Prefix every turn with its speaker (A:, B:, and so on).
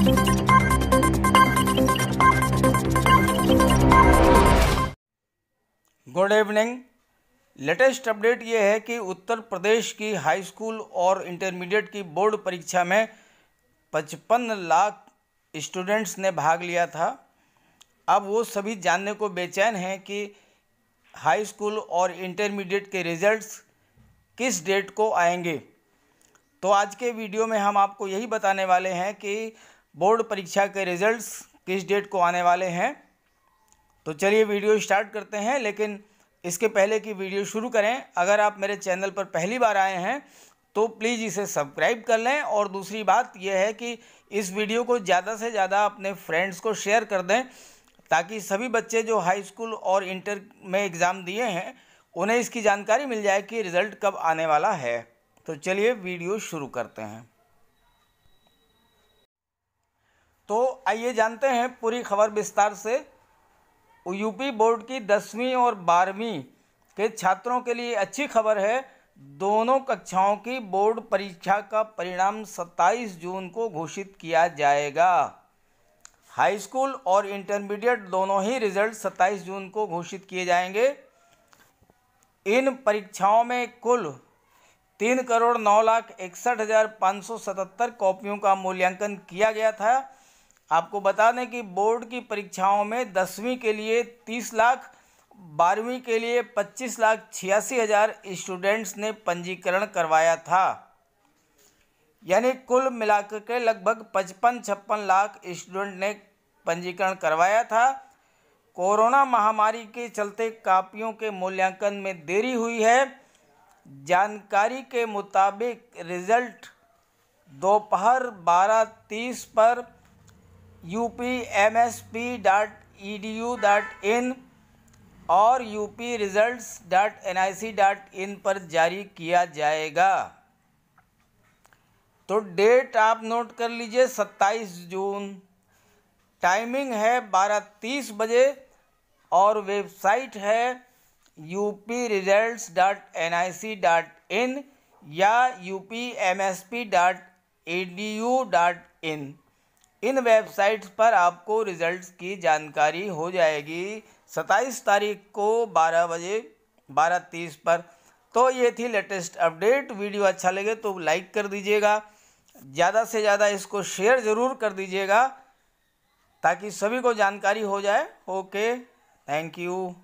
A: Good evening latest update ये है कि उत्तर प्रदेश की हाई स्कूल और इंटरमीडिएट की बोर्ड परीक्षा में पचपन लाख स्टूडेंट्स ने भाग लिया था। अब वो सभी जानने को बेचैन हैं कि हाई स्कूल और इंटरमीडिएट के रिज़ल्ट्स किस डेट को आएँगे। तो आज के वीडियो में हम आपको यही बताने वाले हैं कि बोर्ड परीक्षा के रिज़ल्ट्स किस डेट को आने वाले हैं? तो चलिए वीडियो स्टार्ट करते हैं, लेकिन इसके पहले की वीडियो शुरू करें। अगर आप मेरे चैनल पर पहली बार आए हैं तो प्लीज़ इसे सब्सक्राइब कर लें। और दूसरी बात यह है कि इस वीडियो को ज़्यादा से ज़्यादा अपने फ्रेंड्स को शेयर कर दें, ताकि सभी बच्चे जो हाई स्कूल और इंटर में एग्ज़ाम दिए हैं, उन्हें इसकी जानकारी मिल जाए कि रिज़ल्ट कब आने वाला है। तो चलिए वीडियो शुरू करते हैं। तो आइए जानते हैं पूरी खबर विस्तार से। यूपी बोर्ड की दसवीं और बारहवीं के छात्रों के लिए अच्छी खबर है। दोनों कक्षाओं की बोर्ड परीक्षा का परिणाम 27 जून को घोषित किया जाएगा। हाई स्कूल और इंटरमीडिएट दोनों ही रिज़ल्ट 27 जून को घोषित किए जाएँगे। इन परीक्षाओं में कुल तीन करोड़ नौ लाख इकसठ हज़ार पाँच सौ सतहत्तर कॉपियों का मूल्यांकन किया गया था। आपको बता दें कि बोर्ड की परीक्षाओं में दसवीं के लिए तीस लाख, बारहवीं के लिए पच्चीस लाख छियासी हज़ार स्टूडेंट्स ने पंजीकरण करवाया था। यानी कुल मिलाकर के लगभग पचपन छप्पन लाख स्टूडेंट ने पंजीकरण करवाया था। कोरोना महामारी के चलते कापियों के मूल्यांकन में देरी हुई है। जानकारी के मुताबिक रिज़ल्ट दोपहर बारह तीस पर U P M S P dot E D U dot in और U P results dot N I C dot in पर जारी किया जाएगा। तो डेट आप नोट कर लीजिए सत्ताईस जून। टाइमिंग है बारह तीस बजे और वेबसाइट है U P result dot N I C dot in या U P M S P dot E D U dot in in websites पर आपको रिज़ल्ट्स की जानकारी हो जाएगी। सत्ताईस तारीख को बारह बजे, बारह तीस पर। तो ये थी लेटेस्ट अपडेट। वीडियो अच्छा लगे तो लाइक कर दीजिएगा। ज़्यादा से ज़्यादा इसको शेयर ज़रूर कर दीजिएगा ताकि सभी को जानकारी हो जाए। Okay, thank you.